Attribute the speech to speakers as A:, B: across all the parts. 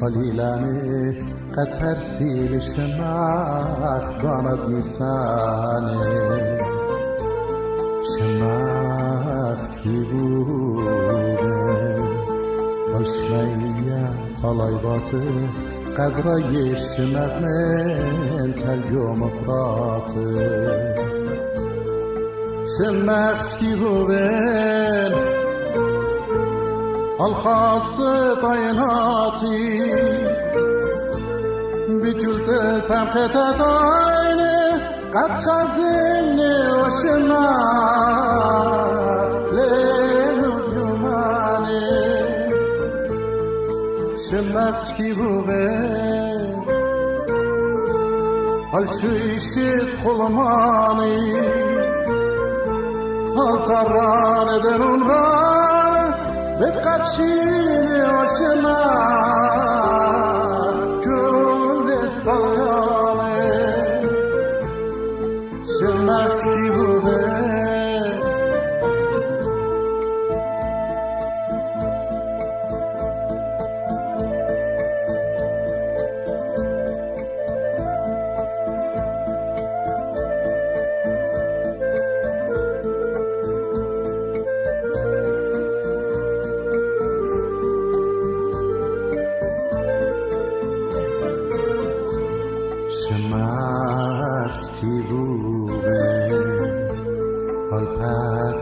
A: قلیلانه قد پرسیل شمخ داند نیسانه شمختی بوده؟ آشمایه حالای باته قدرای شمخ من تلجو مقراته شمختی بوده؟ الخاص طيناتي بجلت فمخت داينه قد خزني وشما ليل جماني شمخت كي بوبي هل شيشت خلماني هل تران درون راني بتقدشيني وشما كل الصيانة شمك تيبوه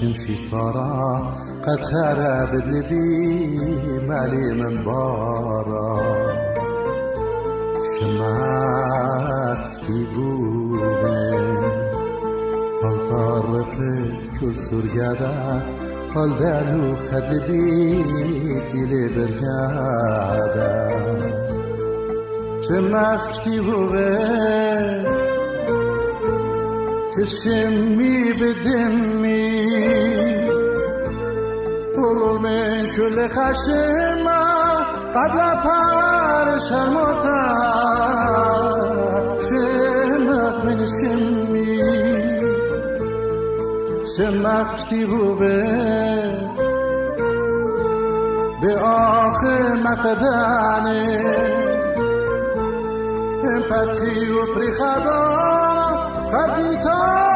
A: شمشي صارا قد خربت لبي مالي من بارا. شمعت في بوبه هل طرقت كل سرقادة قال دارو خد لبيتي لبرقادة شمعت كتيبوه تشمي بدمي olur من كل خشمة قد لا بارش الموتى شمخ من شمي شمخ كتيبو به بآخر مقدانه. empathy و Veggie!